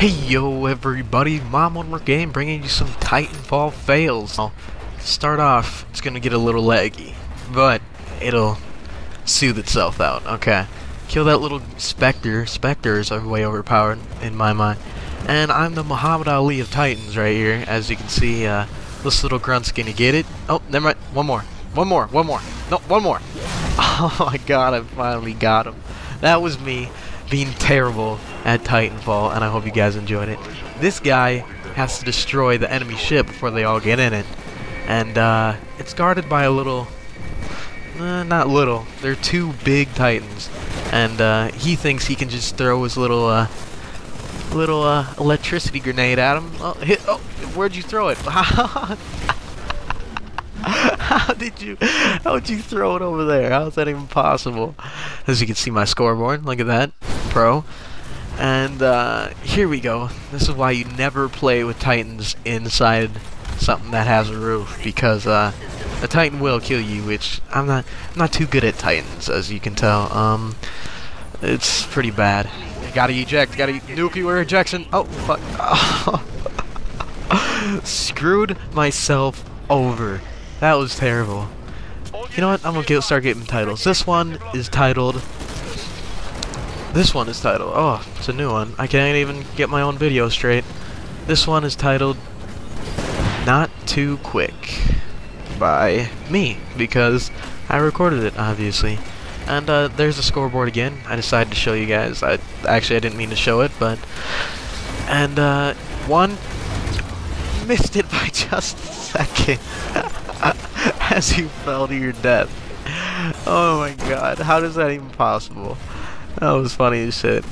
Hey yo everybody, Mom One More Game bringing you some Titanfall fails. Now, start off, it's gonna get a little laggy, but it'll soothe itself out, okay? Kill that little Spectre. Spectres are way overpowered in my mind. And I'm the Muhammad Ali of Titans right here. As you can see, uh, this little grunt's gonna get it. Oh, never mind. One more. One more. One more. No, one more. Oh my god, I finally got him. That was me being terrible at Titanfall, and I hope you guys enjoyed it. This guy has to destroy the enemy ship before they all get in it. And uh, it's guarded by a little... Uh, not little. They're two big Titans. And uh, he thinks he can just throw his little... Uh, little uh, electricity grenade at him. Oh, hit, oh, where'd you throw it? How did you, how did you throw it over there? How is that even possible? As you can see my scoreboard, look at that, pro. And uh, here we go. This is why you never play with Titans inside something that has a roof, because uh, a Titan will kill you, which I'm not, I'm not too good at Titans, as you can tell. Um, it's pretty bad. gotta eject, gotta nuclear ejection. Oh, fuck. Screwed myself over. That was terrible. You know what? I'm gonna get, start getting titles. This one is titled. This one is titled. Oh, it's a new one. I can't even get my own video straight. This one is titled Not Too Quick by me because I recorded it, obviously. And uh, there's the scoreboard again. I decided to show you guys. I actually I didn't mean to show it, but and uh, one missed it by just a second. as you fell to your death. Oh my god, how is that even possible? That was funny as shit.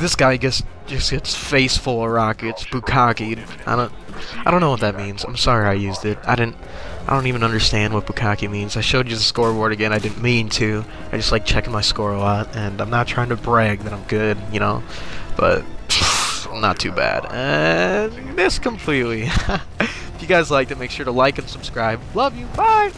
This guy gets just gets face full of rockets, Bukaki. I don't I don't know what that means. I'm sorry I used it. I didn't I don't even understand what Bukaki means. I showed you the scoreboard again. I didn't mean to. I just like checking my score a lot and I'm not trying to brag that I'm good, you know. But not too bad. And missed completely. If you guys liked it, make sure to like and subscribe. Love you. Bye.